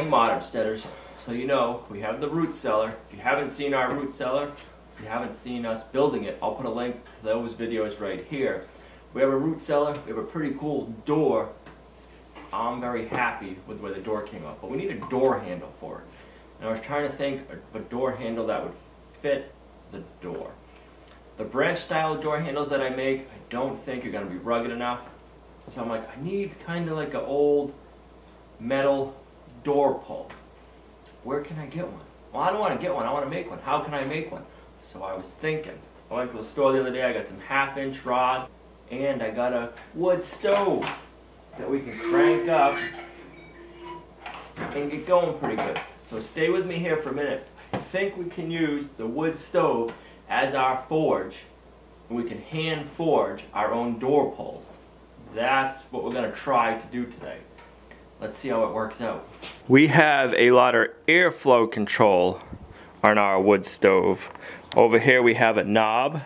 modern steaders. So you know, we have the root cellar. If you haven't seen our root cellar, if you haven't seen us building it, I'll put a link to those videos right here. We have a root cellar, we have a pretty cool door. I'm very happy with the way the door came out, but we need a door handle for it. And I was trying to think of a door handle that would fit the door. The branch style door handles that I make, I don't think are going to be rugged enough. So I'm like, I need kind of like an old metal door pull. Where can I get one? Well, I don't want to get one. I want to make one. How can I make one? So I was thinking. I went to the store the other day. I got some half inch rod and I got a wood stove that we can crank up and get going pretty good. So stay with me here for a minute. I think we can use the wood stove as our forge and we can hand forge our own door pulls. That's what we're going to try to do today. Let's see how it works out. We have a lot of airflow control on our wood stove. Over here we have a knob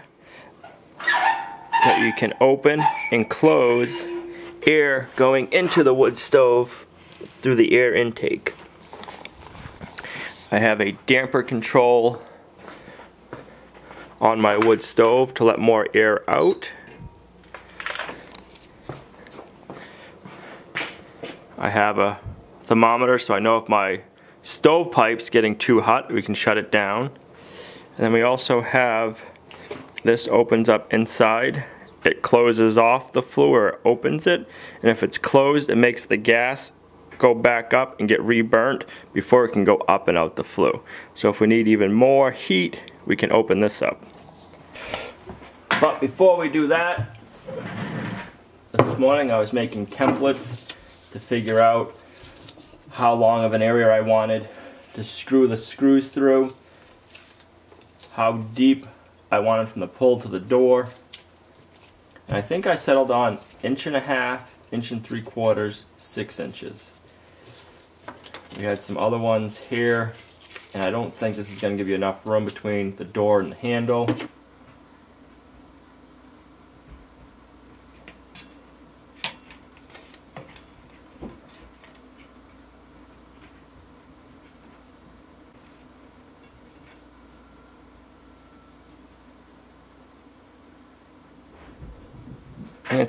that you can open and close air going into the wood stove through the air intake. I have a damper control on my wood stove to let more air out. I have a thermometer so I know if my stovepipe's getting too hot, we can shut it down. And then we also have, this opens up inside. It closes off the flue or opens it. And if it's closed, it makes the gas go back up and get reburnt before it can go up and out the flue. So if we need even more heat, we can open this up. But before we do that, this morning I was making templates to figure out how long of an area I wanted to screw the screws through, how deep I wanted from the pull to the door. And I think I settled on inch and a half, inch and three quarters, six inches. We had some other ones here, and I don't think this is going to give you enough room between the door and the handle.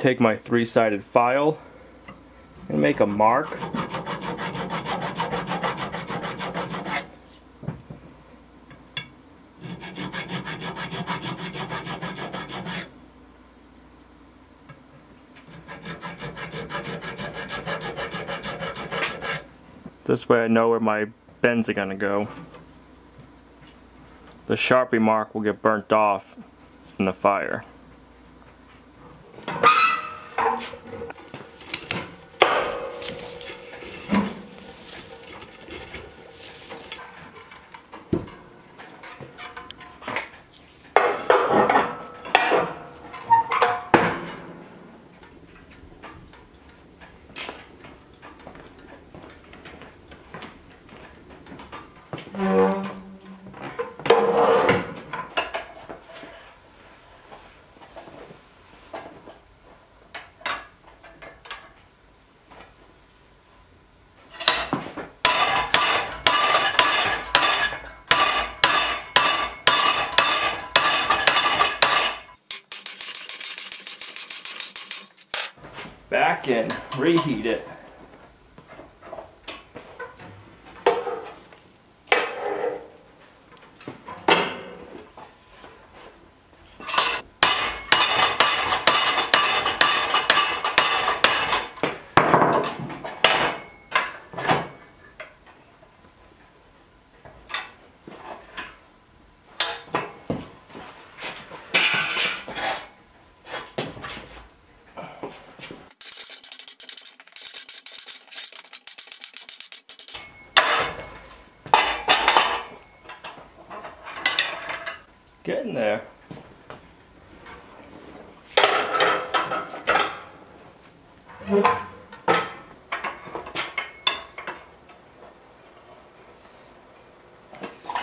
Take my three-sided file and make a mark. This way I know where my bends are going to go. The Sharpie mark will get burnt off in the fire. In, reheat it. I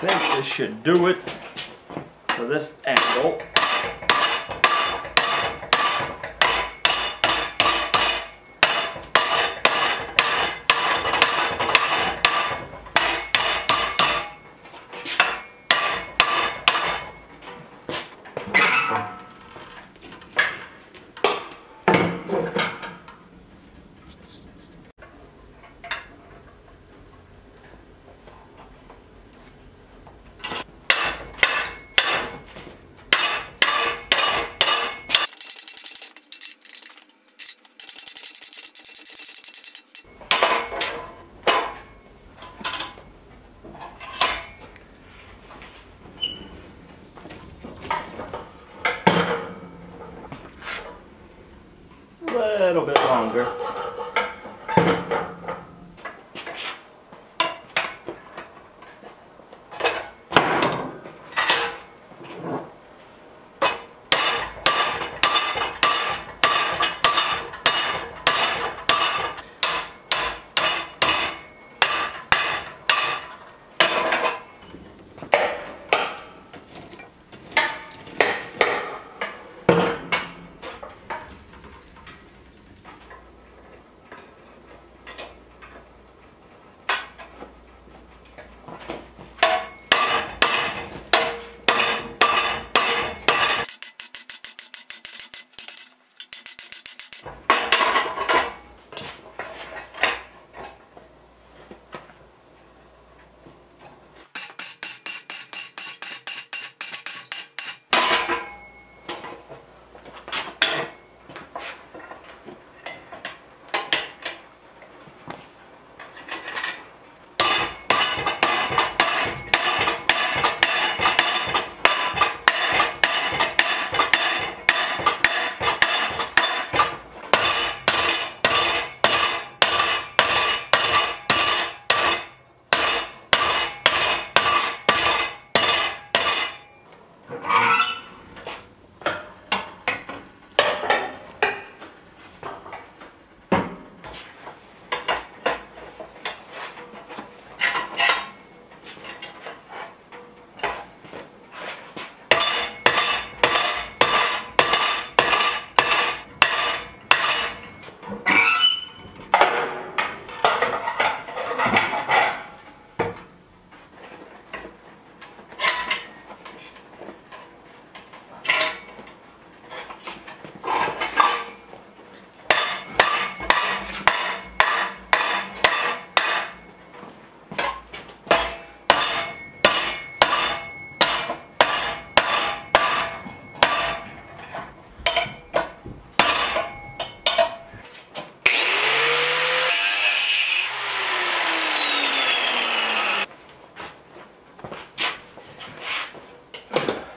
think this should do it for this angle. Thank little bit longer.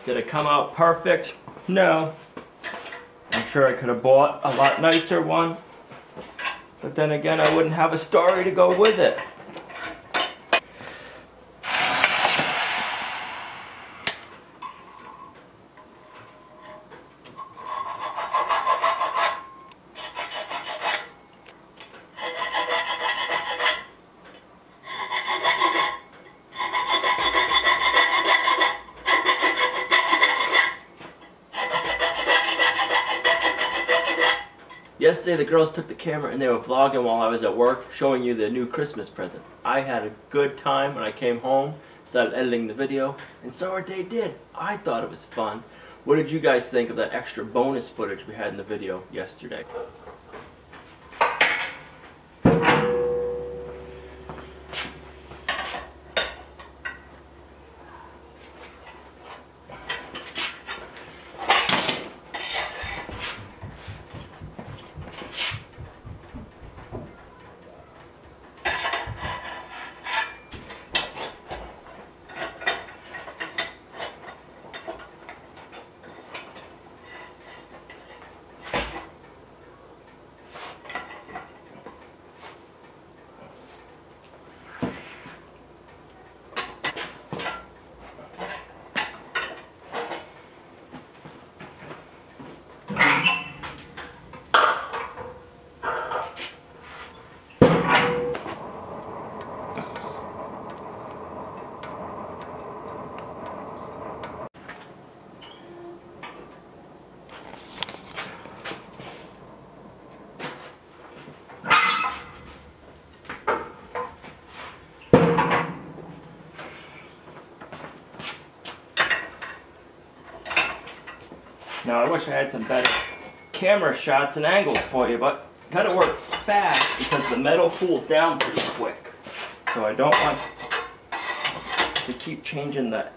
Did it come out perfect? No. I'm sure I could have bought a lot nicer one. But then again, I wouldn't have a story to go with it. The girls took the camera and they were vlogging while I was at work, showing you the new Christmas present. I had a good time when I came home, started editing the video, and so what they did. I thought it was fun. What did you guys think of that extra bonus footage we had in the video yesterday? Now I wish I had some better camera shots and angles for you, but gotta work fast because the metal cools down pretty quick. So I don't want to keep changing the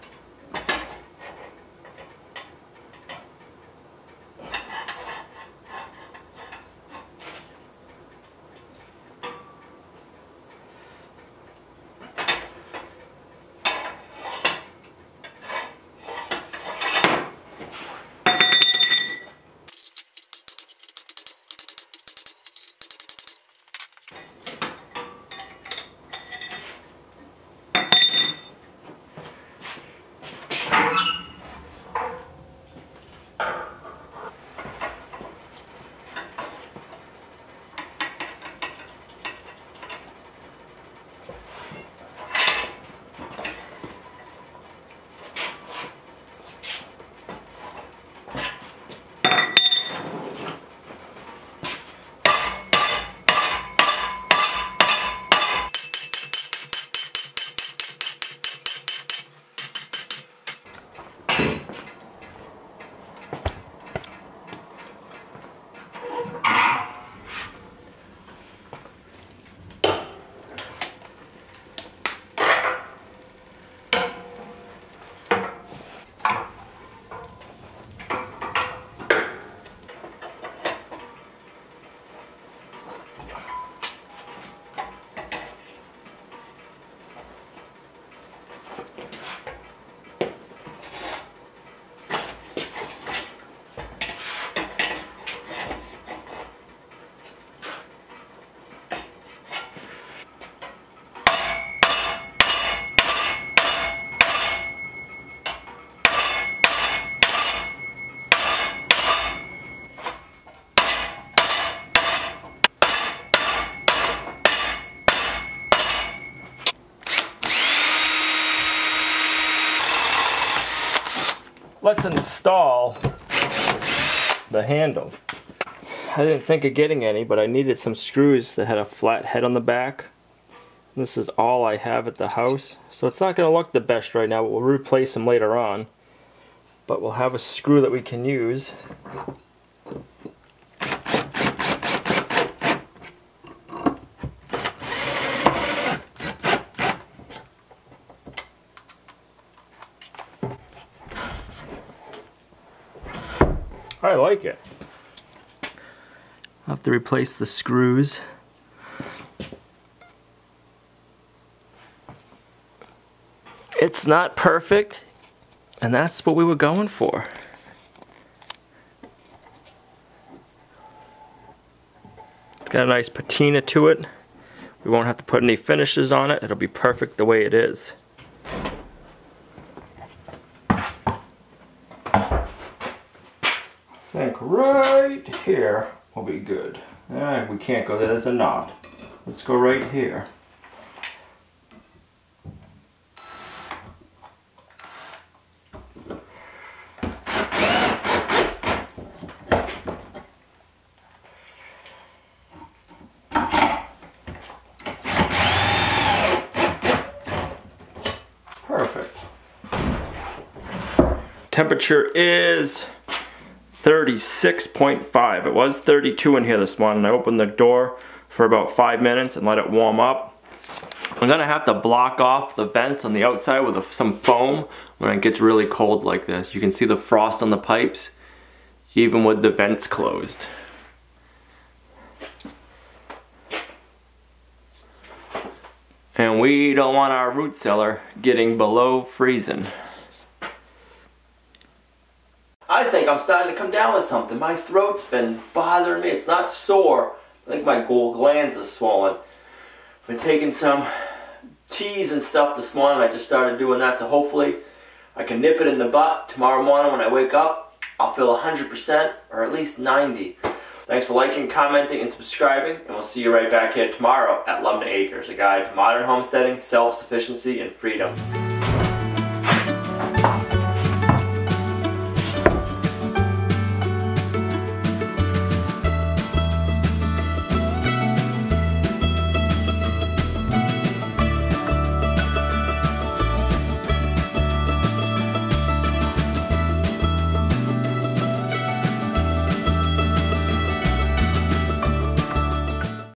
let's install the handle. I didn't think of getting any, but I needed some screws that had a flat head on the back. This is all I have at the house. So it's not going to look the best right now, but we'll replace them later on. But we'll have a screw that we can use. I like it. I'll have to replace the screws. It's not perfect, and that's what we were going for. It's got a nice patina to it. We won't have to put any finishes on it. It'll be perfect the way it is. Think right here will be good. Eh, we can't go there, there's a knot. Let's go right here. Perfect. Temperature is 36.5. It was 32 in here this morning. I opened the door for about five minutes and let it warm up. I'm gonna have to block off the vents on the outside with a, some foam when it gets really cold like this. You can see the frost on the pipes even with the vents closed. And we don't want our root cellar getting below freezing. I think I'm starting to come down with something. My throat's been bothering me. It's not sore. I think my glands are swollen. I've been taking some teas and stuff this morning. I just started doing that so hopefully I can nip it in the butt tomorrow morning when I wake up. I'll feel 100% or at least 90. Thanks for liking, commenting, and subscribing, and we'll see you right back here tomorrow at Lumnah Acres, a guide to modern homesteading, self-sufficiency, and freedom.